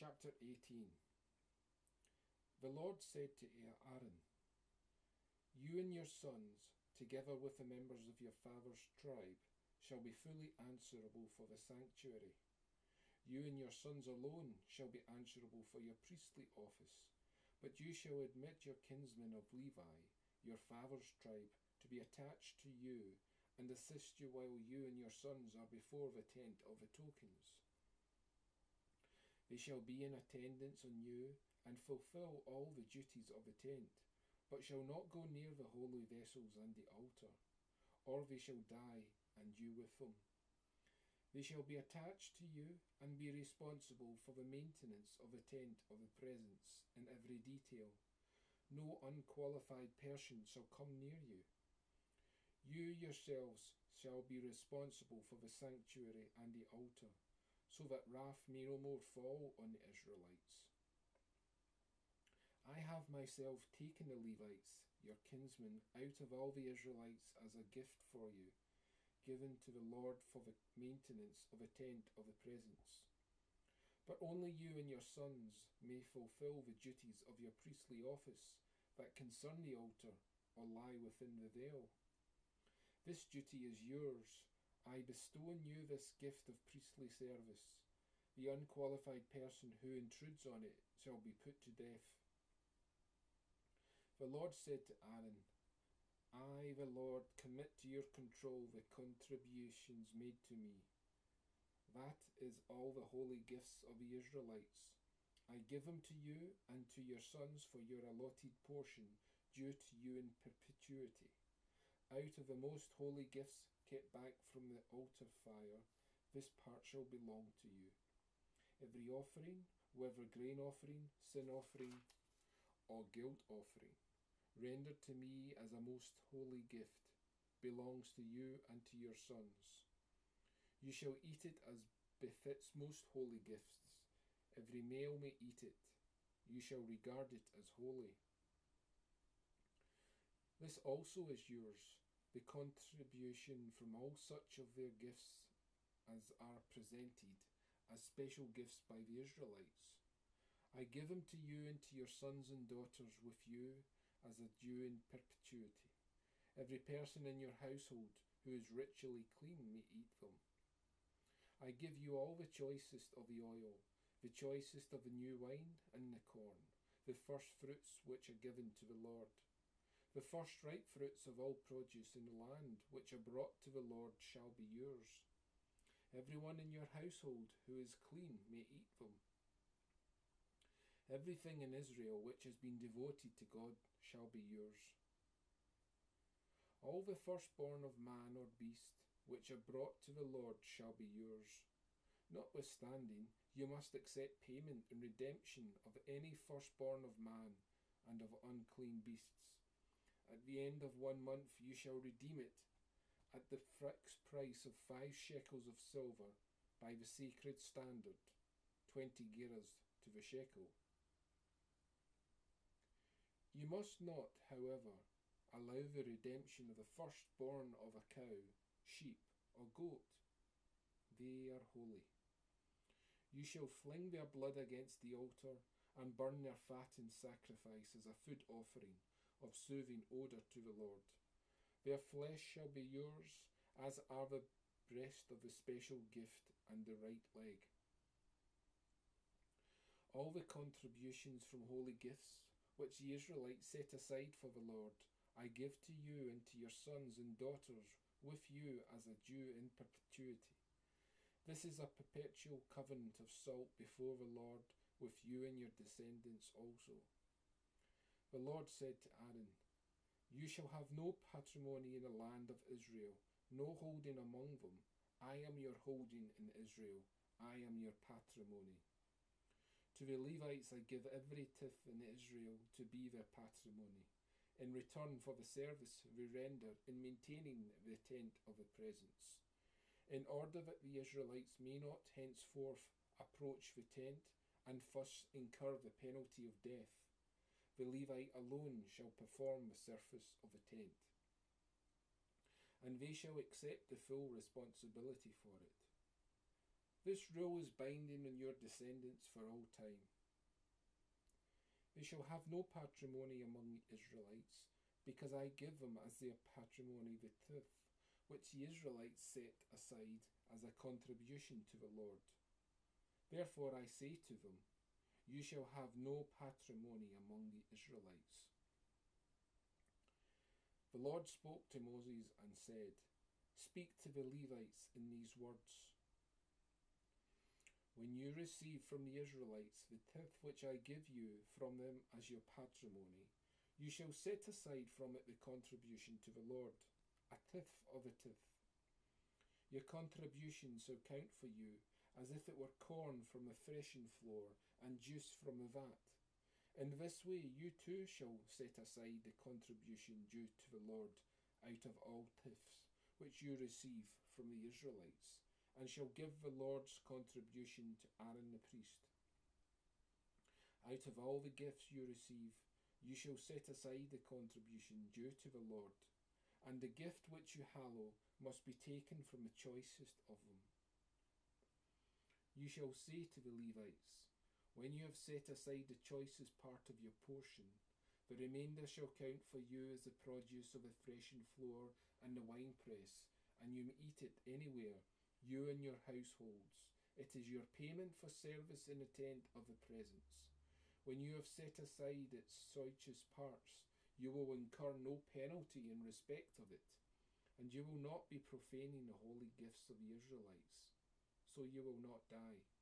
Chapter 18 The Lord said to er-, Aaron, You and your sons, together with the members of your father's tribe, shall be fully answerable for the sanctuary. You and your sons alone shall be answerable for your priestly office, but you shall admit your kinsmen of Levi, your father's tribe, to be attached to you and assist you while you and your sons are before the tent of the tokens. They shall be in attendance on you and fulfill all the duties of the tent, but shall not go near the holy vessels and the altar, or they shall die, and you with them. They shall be attached to you and be responsible for the maintenance of the tent of the presence in every detail. No unqualified person shall come near you. You yourselves shall be responsible for the sanctuary and the altar so that wrath may no more fall on the Israelites. I have myself taken the Levites, your kinsmen, out of all the Israelites as a gift for you, given to the Lord for the maintenance of a tent of the presence. But only you and your sons may fulfill the duties of your priestly office that concern the altar or lie within the veil. This duty is yours I bestow on you this gift of priestly service. The unqualified person who intrudes on it shall be put to death. The Lord said to Aaron, I, the Lord, commit to your control the contributions made to me. That is all the holy gifts of the Israelites. I give them to you and to your sons for your allotted portion due to you in perpetuity. Out of the most holy gifts kept back from the altar fire, this part shall belong to you. Every offering, whether grain offering, sin offering, or guilt offering, rendered to me as a most holy gift, belongs to you and to your sons. You shall eat it as befits most holy gifts. Every male may eat it. You shall regard it as holy. This also is yours the contribution from all such of their gifts as are presented as special gifts by the Israelites. I give them to you and to your sons and daughters with you as a due in perpetuity. Every person in your household who is ritually clean may eat them. I give you all the choicest of the oil, the choicest of the new wine and the corn, the first fruits which are given to the Lord. The first ripe fruits of all produce in the land which are brought to the Lord shall be yours. Every one in your household who is clean may eat them. Everything in Israel which has been devoted to God shall be yours. All the firstborn of man or beast which are brought to the Lord shall be yours. Notwithstanding, you must accept payment and redemption of any firstborn of man and of unclean beasts at the end of one month you shall redeem it at the fixed price of five shekels of silver by the sacred standard, twenty gerahs to the shekel. You must not, however, allow the redemption of the firstborn of a cow, sheep, or goat. They are holy. You shall fling their blood against the altar and burn their fat in sacrifice as a food offering of soothing odour to the Lord. Their flesh shall be yours, as are the breast of the special gift and the right leg. All the contributions from holy gifts, which the Israelites set aside for the Lord, I give to you and to your sons and daughters with you as a due in perpetuity. This is a perpetual covenant of salt before the Lord with you and your descendants also. The Lord said to Aaron, You shall have no patrimony in the land of Israel, no holding among them. I am your holding in Israel, I am your patrimony. To the Levites I give every tithe in Israel to be their patrimony, in return for the service we render in maintaining the tent of the presence, in order that the Israelites may not henceforth approach the tent and thus incur the penalty of death the Levite alone shall perform the surface of a tent, and they shall accept the full responsibility for it. This rule is binding on your descendants for all time. They shall have no patrimony among the Israelites, because I give them as their patrimony the tithe, which the Israelites set aside as a contribution to the Lord. Therefore I say to them, You shall have no patrimony among the Israelites. The Lord spoke to Moses and said, Speak to the Levites in these words. When you receive from the Israelites the tithe which I give you from them as your patrimony, you shall set aside from it the contribution to the Lord, a tithe of a tithe. Your contribution shall count for you as if it were corn from the threshing floor and juice from the vat. In this way you too shall set aside the contribution due to the Lord out of all tithes which you receive from the Israelites, and shall give the Lord's contribution to Aaron the priest. Out of all the gifts you receive, you shall set aside the contribution due to the Lord, and the gift which you hallow must be taken from the choicest of them. You shall say to the Levites, When you have set aside the choicest part of your portion, the remainder shall count for you as the produce of the threshing floor and the winepress, and you may eat it anywhere, you and your households. It is your payment for service in the tent of the presence. When you have set aside its choicest parts, you will incur no penalty in respect of it, and you will not be profaning the holy gifts of the Israelites, so you will not die.